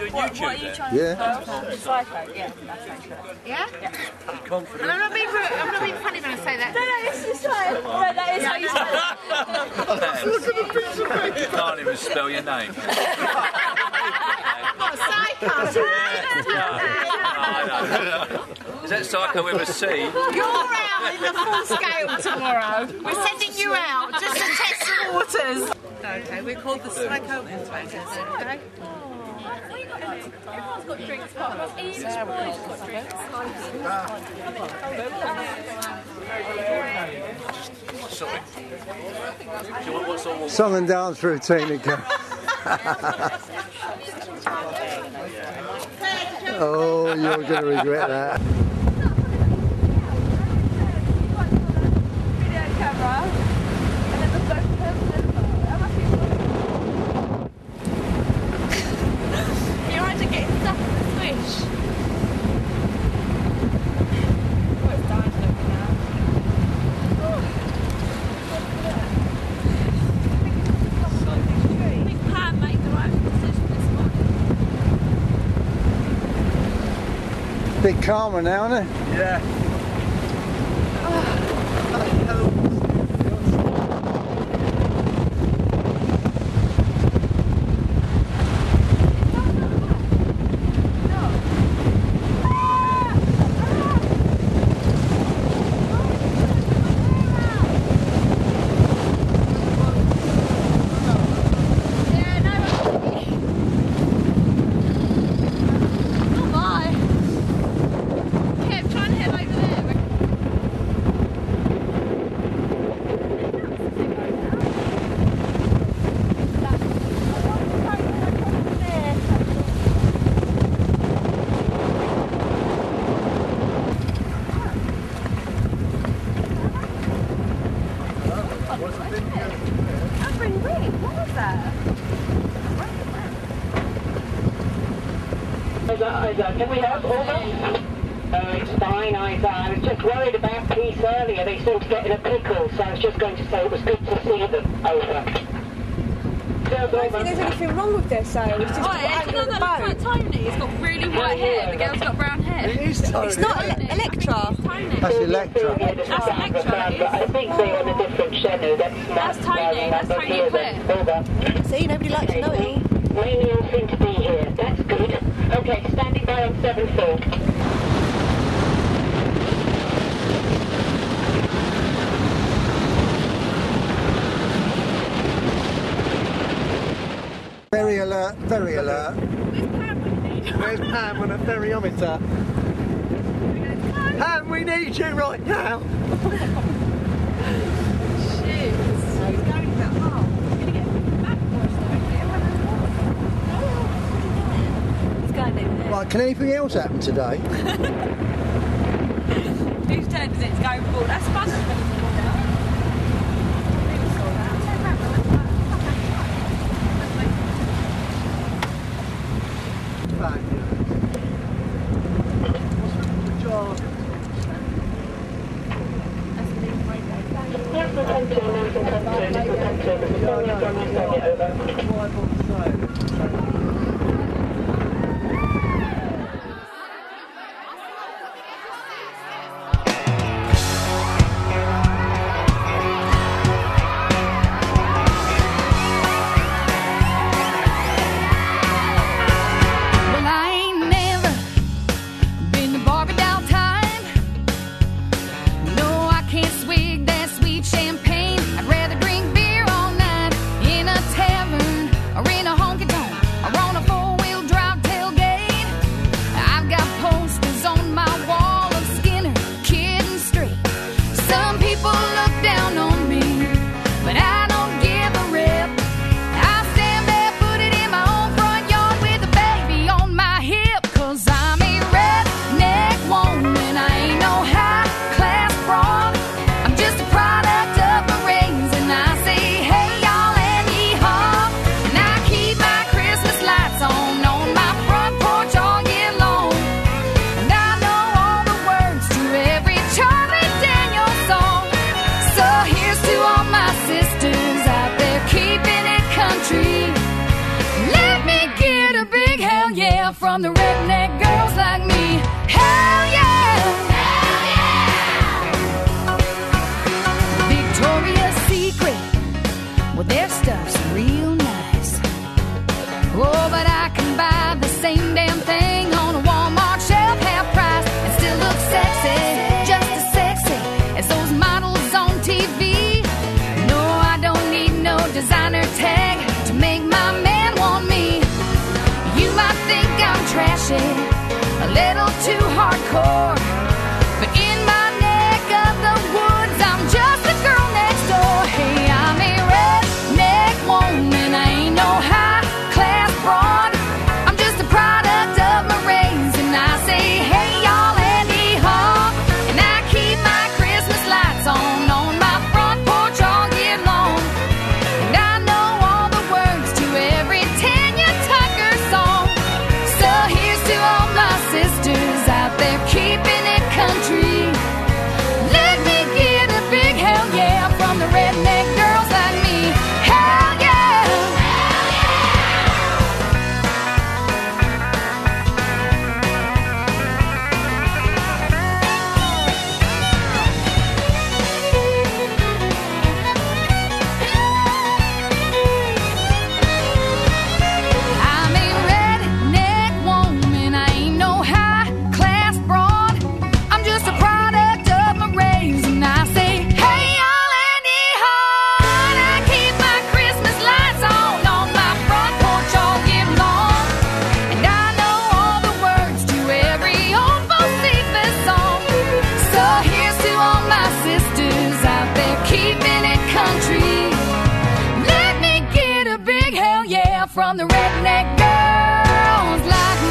doing YouTube What are you trying Yeah. to say? Psycho, yeah. That's psycho. Yeah? Confident. And I'm not being rude, I'm not being funny when I say that. No, no, it's just like, no, that is how you say it. You can't even spell your name. What, psycho? Is that psycho with a C? You're out in the full scale tomorrow. We're sending you out just to test the waters. Okay, we're called the Psycho Influencers. Oh, okay? Oh. Song and dance routine again. oh, you're going to regret that. Video camera. And then the phone. How much You're right to get stuck in the swish. Oh, it's dying to look now. I think Pam made the right decision this morning. Bit calmer now, isn't it? Yeah. Yeah, no. Oh my. Kev, try and head over there. That's really weird. What was that? Isa, Isa, can we help? Over? Oh, it's fine, Isa. I was just worried about peace earlier. They seemed to get in a pickle, so I was just going to say it was good to see them. Over. I don't think there's anything wrong with their sail. It's just Oh, the yeah, angle because of the that looks boat. like Tony. He's got really white hair. The girl's got brown hair. is Tony. It's not ele- Electra. Tony. That's Electra. That's Electra, that is. I think they're on a different channel. That's, That's Tony, that's Tony and Claire. Over. See, nobody likes to know it. Mainly all seem to be here. That's good. Okay, standing by on 7-4. Very alert, very alert. Where's Pam on a ferryometer? Pam, we need you right now. He's going over there. Right, can anything else happen today? Whose turn is it to go forward? That's fun. Over. from the redneck girls like me. Hell yeah! little too hardcore. redneck girls like